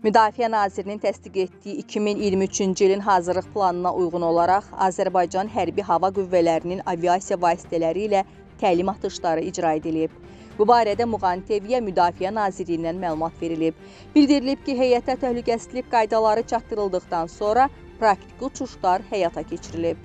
Müdafiə Nazirinin təsdiq etdiyi 2023-cü ilin hazırlıq planına uyğun olaraq Azərbaycan Hərbi Hava Qüvvələrinin aviasiya vasitələri ilə təlim atışları icra edilib. Bu barədə Muğantevyə Müdafiə Nazirliyindən məlumat verilib. Bildirilib ki, heyətə təhlükəsizlik qaydaları çatdırıldıqdan sonra praktiki uçuşlar həyata keçirilib.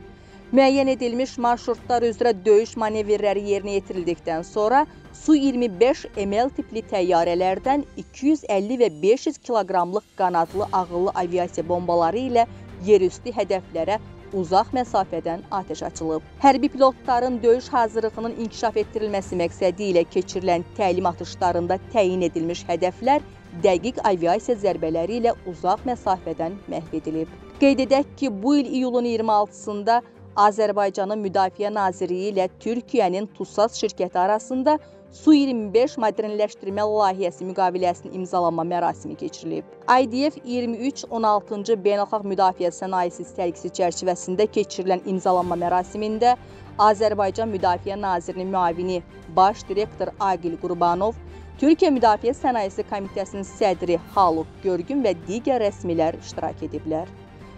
Müəyyən edilmiş marşrutlar üzrə döyüş manevrləri yerinə yetirildikdən sonra Su-25 ML tipli təyyarələrdən 250 və 500 kiloqramlıq qanadlı ağıllı aviasiya bombaları ilə yerüstü hədəflərə uzaq məsafədən atəş açılıb. Hərbi pilotların döyüş hazırlığının inkişaf etdirilməsi məqsədi ilə keçirilən təlim atışlarında təyin edilmiş hədəflər dəqiq aviasiya zərbələri ilə uzaq məsafədən məhv edilib. Qeyd edək ki, bu il iyulun 26-sında Azərbaycanın Müdafiə Nazirliyi ilə Türkiyənin TUSAS şirkəti arasında Su-25 modernləşdirmə layihəsi müqaviləsinin imzalanma mərasimi keçirilib. IDF 23-16-cı Beynəlxalq Müdafiə Sənayesi sərgisi çərçivəsində keçirilən imzalanma mərasimində Azərbaycan Müdafiə Nazirinin müavini baş direktor Aqil Qurbanov, Türkiyə Müdafiə Sənayesi Komitəsinin sədri Haluk Görgün və digər rəsmilər iştirak ediblər.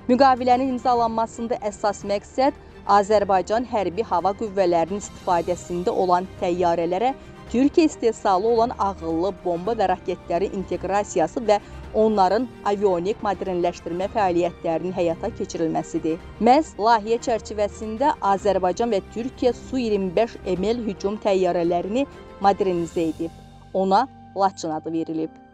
Müqavilənin imzalanmasında əsas məqsəd Azərbaycan hərbi hava qüvvələrinin istifadəsində olan təyyarələrə Türkiyə istehsalı olan ağıllı bomba və raketlərin inteqrasiyası və onların avionik modernləşdirmə fəaliyyətlərinin həyata keçirilməsidir. Məhz layihə çərçivəsində Azərbaycan və Türkiyə Su-25 ML hücum təyyarələrini modernizə edib. Ona Laçın adı verilib.